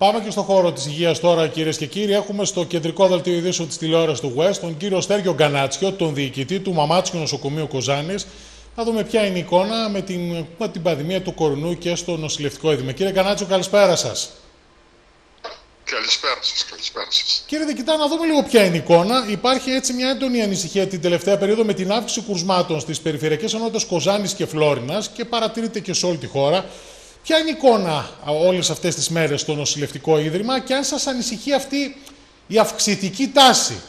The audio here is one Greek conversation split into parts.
Πάμε και στο χώρο της υγείας τώρα, κυρίες και κύριοι. Έχουμε στο κεντρικό δελτίο ειδήσεων της τηλεόρασης του West τον κύριο Στέργιο Γκανάτσιο, τον διοικητή του Μαμάτσιου Νοσοκομείου Κοζάνης. Να δούμε ποια είναι η εικόνα με την, με την πανδημία του κορονοϊού και στο νοσηλευτικό είδημα. Κύριε Γκανάτσιο, καλησπέρα σας. Καλησπέρα σας, καλησπέρα σας. Κύριε Δικητά, να δούμε λίγο ποια είναι η εικόνα. Υπάρχει έτσι μια έντονη ανησυχία την τελευταία περίοδο με την αύξηση κουρσμάτων στις περιφερειακές ενότητες Κοζάνης και Φλόρινας και παρατηρείται και σε όλη τη χώρα. Ποια είναι η εικόνα όλες αυτές τις μέρες στο νοσηλευτικό ίδρυμα και αν σας ανησυχεί αυτή η αυξητική τάση;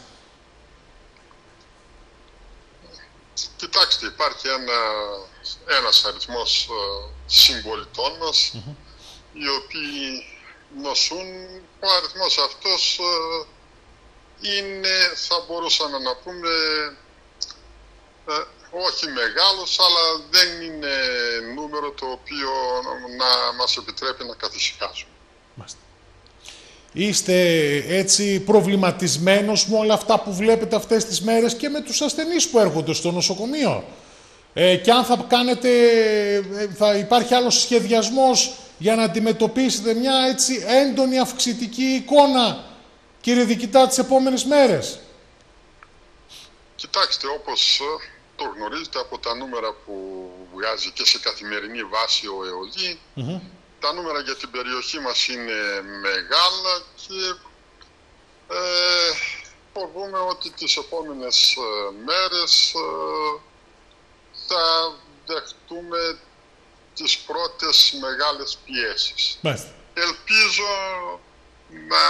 Κοιτάξτε, υπάρχει ένα, ένας αριθμός ε, συμπολιτών μας οι οποίοι νοσούν. Ο αριθμός αυτός ε, είναι, θα μπορούσαμε να πούμε, ε, όχι μεγάλος, αλλά δεν είναι νούμερο το οποίο να μας επιτρέπει να καθησυχάσουμε. Είστε έτσι προβληματισμένος με όλα αυτά που βλέπετε αυτές τις μέρες και με τους ασθενείς που έρχονται στο νοσοκομείο. Ε, και αν θα κάνετε, ε, θα υπάρχει άλλος σχεδιασμός για να αντιμετωπίσετε μια έτσι έντονη αυξητική εικόνα, κύριε Δικητά, τις επόμενες μέρες; Κοιτάξτε, όπως ε, το γνωρίζετε από τα νούμερα που βγάζει και σε καθημερινή βάση ο ΕΟΔΗ. Τα νούμερα για την περιοχή μας είναι μεγάλα και ε, φοβούμε ότι τις επόμενες ε, μέρες ε, θα δεχτούμε τις πρώτες μεγάλες πιέσεις. Ελπίζω να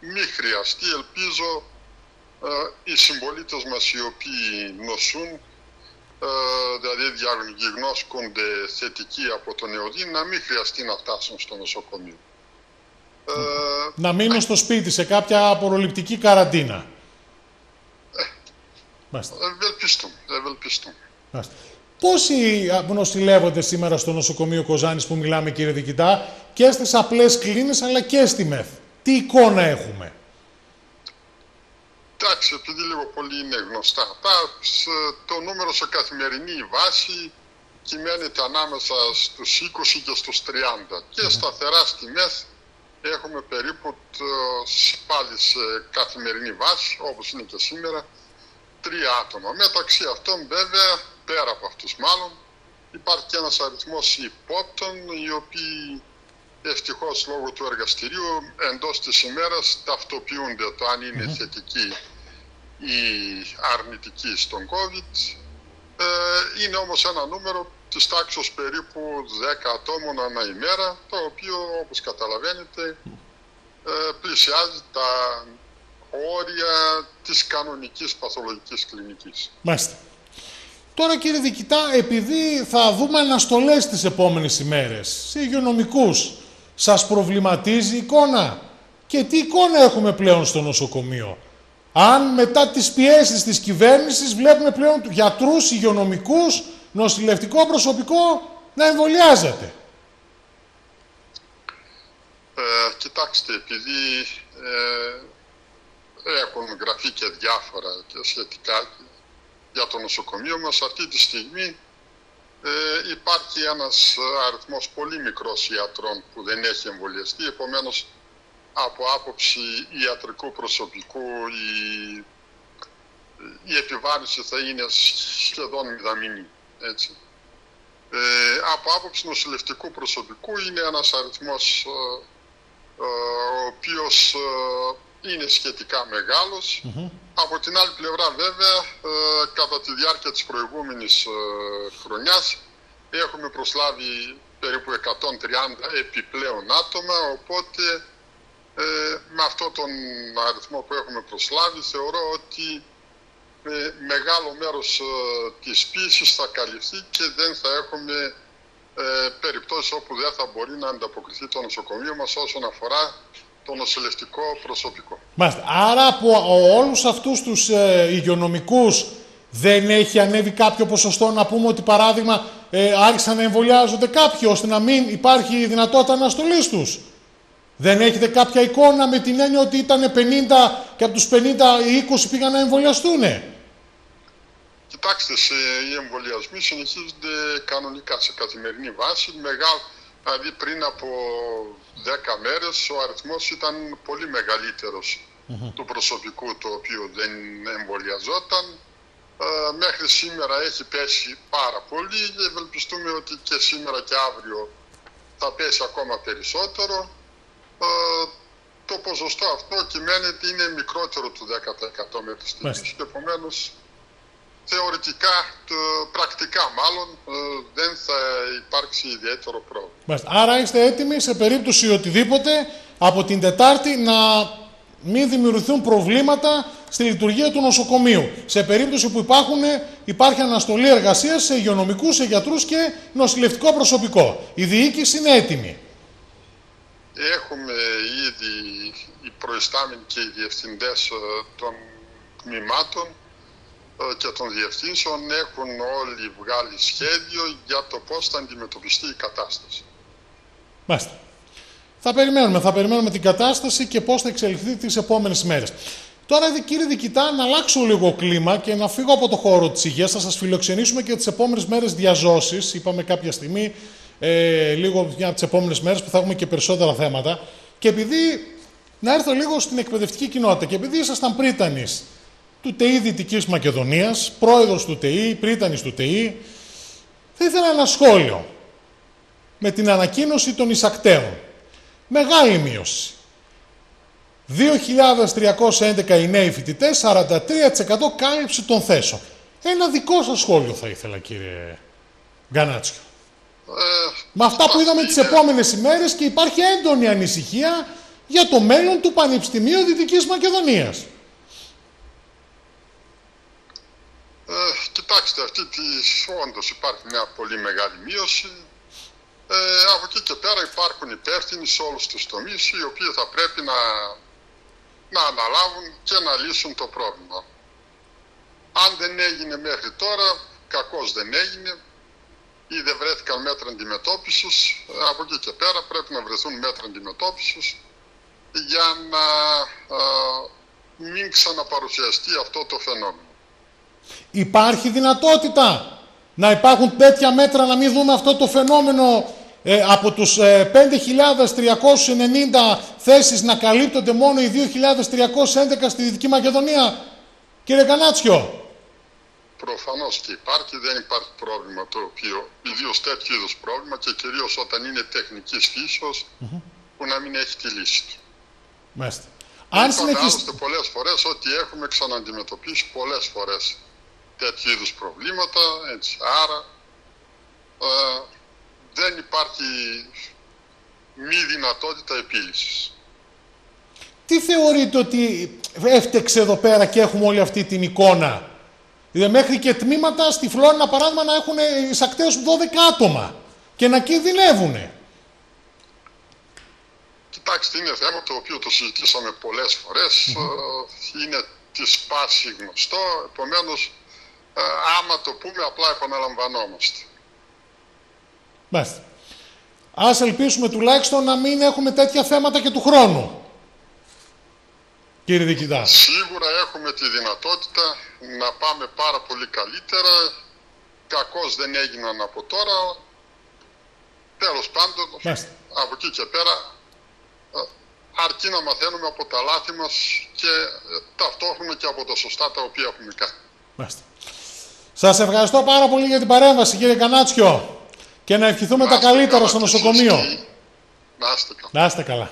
μην χρειαστεί, ελπίζω ε, οι συμπολίτες μας οι οποίοι νοσούν ε, δηλαδή διαγνώσκονται θετικοί από τον ΕΟΔΗ να μην χρειαστεί να φτάσουν στο νοσοκομείο. Ε, να μείνουν στο σπίτι σε κάποια απορροληπτική καραντίνα. Ε, ευελπιστούν, ευελπιστούν. Πόσοι νοσηλεύονται σήμερα στο νοσοκομείο Κοζάνης που μιλάμε κύριε Δικητά και στις απλές κλίνες αλλά και στη ΜΕΘ; Τι εικόνα έχουμε; Εντάξει, επειδή λίγο πολύ είναι γνωστά. Αυτά, το νούμερο σε καθημερινή βάση κυμαίνεται ανάμεσα στους 20 και στους 30 και σταθερά στη ΜΕΘ έχουμε περίπου το, πάλι σε καθημερινή βάση, όπως είναι και σήμερα, τρία άτομα. Μεταξύ αυτών βέβαια, πέρα από αυτούς μάλλον, υπάρχει και ένας αριθμός υπόπτων οι οποίοι Ευτυχώς λόγω του εργαστηρίου εντός της ημέρας ταυτοποιούνται το αν είναι mm θετική ή αρνητική στον COVID. Ε, είναι όμως ένα νούμερο της τάξης περίπου 10 ατόμων ανά ημέρα, το οποίο όπως καταλαβαίνετε ε, πλησιάζει τα όρια της κανονικής παθολογικής κλινικής. Μάλιστα. Τώρα κύριε Δικητά, επειδή θα δούμε αναστολές τις επόμενες ημέρες σε υγειονομικούς, σας προβληματίζει η εικόνα; Και τι εικόνα έχουμε πλέον στο νοσοκομείο; Αν μετά τις πιέσεις της κυβέρνησης βλέπουμε πλέον γιατρούς, υγειονομικούς, νοσηλευτικό προσωπικό να εμβολιάζεται. Ε, κοιτάξτε, επειδή ε, έχουν γραφεί και διάφορα και σχετικά για το νοσοκομείο μας, αυτή τη στιγμή ε, υπάρχει ένας αριθμός πολύ μικρός ιατρών που δεν έχει εμβολιαστεί, επομένως από άποψη ιατρικού προσωπικού η, η επιβάρυνση θα είναι σχεδόν μηδαμινή. Έτσι. Ε, από άποψη νοσηλευτικού προσωπικού είναι ένας αριθμός ε, ε ο οποίος ε, είναι σχετικά Από την άλλη πλευρά βέβαια, ε, κατά τη διάρκεια της προηγούμενης χρονιάς έχουμε προσλάβει περίπου 130 επιπλέον άτομα, οπότε ε, με αυτόν τον αριθμό που έχουμε προσλάβει θεωρώ ότι ε, μεγάλο μέρος ε, της πίεσης θα καλυφθεί και δεν θα έχουμε ε, περιπτώσεις όπου δεν θα μπορεί να ανταποκριθεί το νοσοκομείο μας όσον αφορά το νοσηλευτικό προσωπικό. Μάλιστα. Άρα από όλους αυτούς τους ε, υγειονομικούς δεν έχει ανέβει κάποιο ποσοστό να πούμε ότι παράδειγμα ε, άρχισαν να εμβολιάζονται κάποιοι ώστε να μην υπάρχει δυνατότητα αναστολής τους; Δεν έχετε κάποια εικόνα με την έννοια ότι ήταν 50 και από τους 50 οι 20 πήγαν να εμβολιαστούν. Κοιτάξτε, σε, οι εμβολιασμοί συνεχίζονται κανονικά σε καθημερινή βάση. Μεγάλ, δηλαδή πριν από 10 μέρες ο αριθμός ήταν πολύ του προσωπικού το οποίο δεν εμβολιαζόταν. Ε, μέχρι σήμερα έχει πέσει πάρα πολύ και ευελπιστούμε ότι και σήμερα και αύριο θα πέσει ακόμα περισσότερο. Ε, το ποσοστό αυτό κυμαίνεται είναι μικρότερο του 10% μέχρι στιγμής και επομένως θεωρητικά, πρακτικά μάλλον, ε, δεν θα υπάρξει ιδιαίτερο πρόβλημα. Άρα είστε έτοιμοι σε περίπτωση οτιδήποτε από την Τετάρτη να μην δημιουργηθούν προβλήματα στη λειτουργία του νοσοκομείου. Σε περίπτωση που υπάρχουν, υπάρχει αναστολή εργασίας σε υγειονομικούς, σε γιατρούς και νοσηλευτικό προσωπικό. Η διοίκηση είναι έτοιμη. Έχουμε ήδη οι προϊστάμενοι και οι διευθυντές ε, των τμήματων ε, και των διευθύνσεων έχουν όλοι βγάλει σχέδιο για το πώς θα αντιμετωπιστεί η κατάσταση. Μάλιστα. Θα περιμένουμε, θα περιμένουμε την κατάσταση και πώς θα εξελιχθεί τις επόμενες μέρες. Τώρα, κύριε Δικητά, να αλλάξω λίγο κλίμα και να φύγω από το χώρο της υγείας. Θα σας φιλοξενήσουμε και τις επόμενες μέρες διαζώσεις. Είπαμε κάποια στιγμή, ε, λίγο για τις επόμενες μέρες που θα έχουμε και περισσότερα θέματα. Και επειδή, να έρθω λίγο στην εκπαιδευτική κοινότητα και επειδή ήσασταν πρίτανης του ΤΕΗ Δυτικής Μακεδονίας, πρόεδρος του ΤΕΗ, πρίτανης του ΤΕΗ, θα ήθελα ένα σχόλιο με την ανακοίνωση των εισακτέων. Μεγάλη μείωση. 2.311 οι νέοι φοιτητές, 43% κάλυψη των θέσεων. Ένα δικό σας σχόλιο θα ήθελα κύριε Γκανάτσιο. Ε, Με αυτά που είδαμε τις επόμενες ημέρες και υπάρχει έντονη ανησυχία για το μέλλον του Πανεπιστημίου Δυτικής Μακεδονίας. Ε, κοιτάξτε, αυτή τη όντως υπάρχει μια πολύ μεγάλη μείωση. Ε, από εκεί και πέρα υπάρχουν υπεύθυνοι σε όλους τους τομείς οι οποίοι θα πρέπει να, να αναλάβουν και να λύσουν το πρόβλημα. Αν δεν έγινε μέχρι τώρα, κακώς δεν έγινε ή δεν βρέθηκαν μέτρα αντιμετώπισης, από εκεί και πέρα πρέπει να βρεθούν μέτρα αντιμετώπισης για να α, μην ξαναπαρουσιαστεί αυτό το φαινόμενο. Υπάρχει δυνατότητα να υπάρχουν τέτοια μέτρα να μην δούμε αυτό το φαινόμενο ε, από τους ε, 5.390 θέσεις να καλύπτονται μόνο οι 2.311 στη Δυτική Μακεδονία. Κύριε Κανάτσιο; Προφανώς και υπάρχει, δεν υπάρχει πρόβλημα το οποίο, ιδίως τέτοιου είδους πρόβλημα και κυρίως όταν είναι τεχνικής φύσεως που να μην έχει τη λύση του. Μάλιστα. Αν συνεχίσετε πολλές φορές ότι έχουμε ξαναντιμετωπίσει πολλές φορές τέτοιου είδους προβλήματα, έτσι. Άρα ε, δεν υπάρχει μη δυνατότητα επίλυσης. Τι θεωρείτε ότι έφτεξε εδώ πέρα και έχουμε όλη αυτή την εικόνα. Δηλαδή μέχρι και τμήματα στη Φλόρινα παράδειγμα να έχουν εισακτέως 12 άτομα και να κινδυνεύουν. Κοιτάξτε, είναι θέμα το οποίο το συζητήσαμε πολλές φορές. Mm-hmm. Είναι της πάση γνωστό, επομένως ε, άμα το πούμε απλά επαναλαμβανόμαστε. Μάλιστα. Ας ελπίσουμε τουλάχιστον να μην έχουμε τέτοια θέματα και του χρόνου. Κύριε Δικητά. Σίγουρα έχουμε τη δυνατότητα να πάμε πάρα πολύ καλύτερα. Κακώς δεν έγιναν από τώρα. Τέλος πάντων, Μάλιστα. από εκεί και πέρα, ε, αρκεί να μαθαίνουμε από τα λάθη μας και ε, ταυτόχρονα και από τα σωστά τα οποία έχουμε κάνει. Μάλιστα. Σας ευχαριστώ πάρα πολύ για την παρέμβαση κύριε Κανάτσιο και να ευχηθούμε τα καλύτερα στο νοσοκομείο. Να είστε καλά. Να είστε καλά.